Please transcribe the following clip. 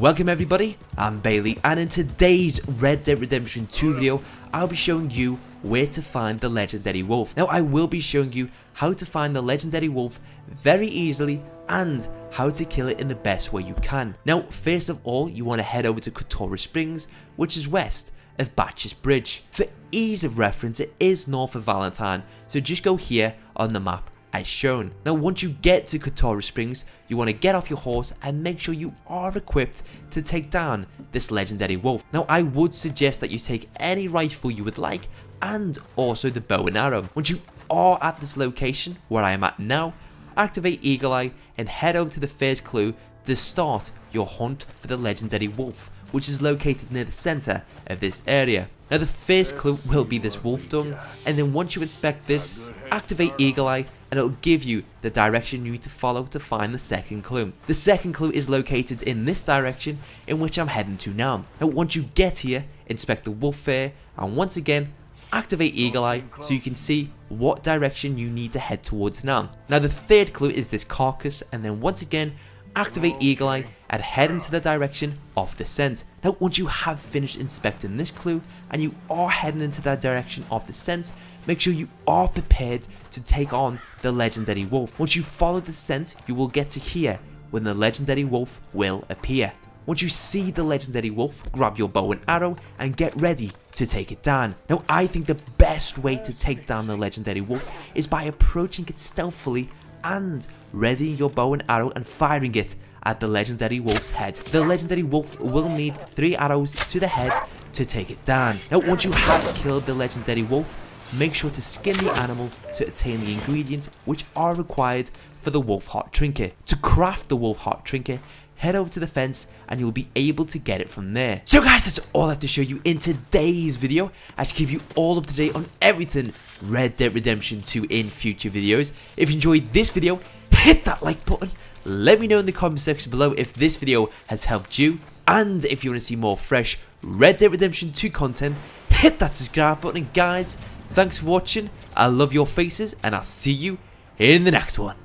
Welcome everybody, I'm Bailey and in today's Red Dead Redemption 2 video, I'll be showing you where to find the legendary wolf. Now I will be showing you how to find the legendary wolf very easily and how to kill it in the best way you can. Now first of all you want to head over to Cotorra Springs which is west of Bacchus Bridge. For ease of reference it is north of Valentine so just go here on the map as shown. Now once you get to Cotorra Springs, you want to get off your horse and make sure you are equipped to take down this legendary wolf. Now I would suggest that you take any rifle you would like and also the bow and arrow. Once you are at this location where I am at now, activate Eagle Eye and head over to the first clue to start your hunt for the legendary wolf which is located near the centre of this area. Now the first clue will be this wolf dung and then once you inspect this, activate Eagle Eye and it'll give you the direction you need to follow to find the second clue. The second clue is located in this direction in which I'm heading to now. Now once you get here, inspect the wolf fair and once again activate Eagle Eye so you can see what direction you need to head towards now. Now the third clue is this carcass and then once again activate Eagle Eye and head into the direction of the scent. Now once you have finished inspecting this clue and you are heading into that direction of the scent, make sure you are prepared to take on the legendary wolf. Once you follow the scent, you will get to here when the legendary wolf will appear. Once you see the legendary wolf, grab your bow and arrow and get ready to take it down. Now I think the best way to take down the legendary wolf is by approaching it stealthily and readying your bow and arrow and firing it at the legendary wolf's head. The legendary wolf will need 3 arrows to the head to take it down. Now once you have killed the legendary wolf, make sure to skin the animal to attain the ingredients which are required for the wolf heart trinket. To craft the wolf heart trinket, head over to the fence and you'll be able to get it from there. So guys, that's all I have to show you in today's video. I should keep you all up to date on everything Red Dead Redemption 2 in future videos. If you enjoyed this video, hit that like button. Let me know in the comment section below if this video has helped you. And if you want to see more fresh Red Dead Redemption 2 content, hit that subscribe button. And guys, thanks for watching. I love your faces and I'll see you in the next one.